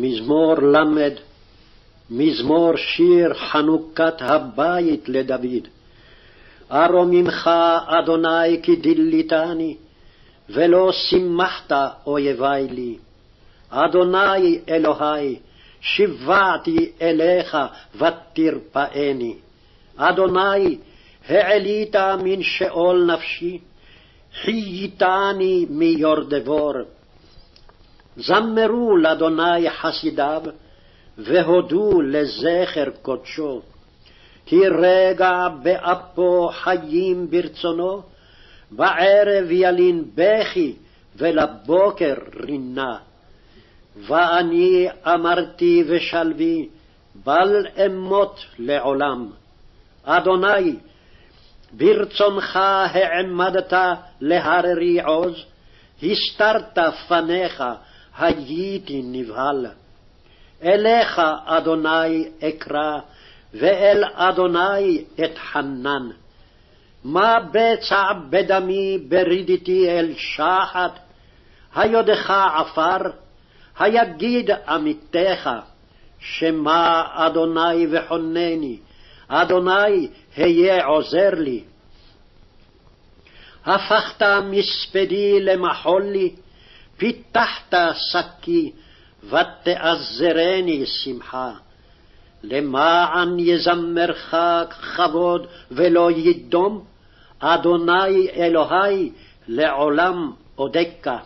מזמור ל. מזמור שיר חנוכת הבית לדוד. ארוממך, אדוני, כי דיליתני, ולא שימחת אויבי לי. אדוני אלוהי, שיוועתי אליך ותרפאני. אדוני, העלית מן שאול נפשי, חייתני מיורדבור. זמרו לאדוני חסידיו, והודו לזכר קודשו. כי רגע באפו חיים ברצונו, בערב ילין בכי, ולבוקר רינה. ואני אמרתי ושלוי, בל אמות לעולם. אדוני, ברצונך העמדת להררי עוז, הסתרת פניך, הייתי נבהל. אליך, אדוני, אקרא, ואל אדוני אתחנן. מה בצע בדמי ברידיתי אל שחת? היודך עפר? היגיד עמיתך, שמע אדוני וחונני, אדוני היה עוזר לי. הפכת מספדי למחול לי, פיתחת שקי, ותעזרני שמחה. למען יזמרך כבוד ולא ידום, אדוני אלוהי לעולם אודקה.